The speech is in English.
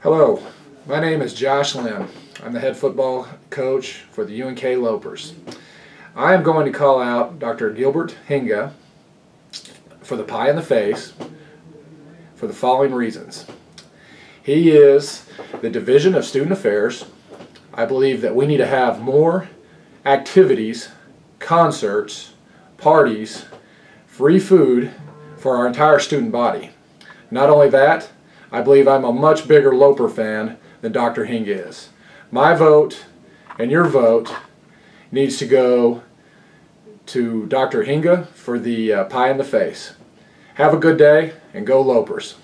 Hello, my name is Josh Lynn. I'm the head football coach for the UNK Lopers. I am going to call out Dr. Gilbert Hinga for the pie in the face for the following reasons. He is the Division of Student Affairs. I believe that we need to have more activities, concerts, parties, free food for our entire student body. Not only that, I believe I'm a much bigger Loper fan than Dr. Hinga is. My vote and your vote needs to go to Dr. Hinga for the uh, pie in the face. Have a good day and go Lopers.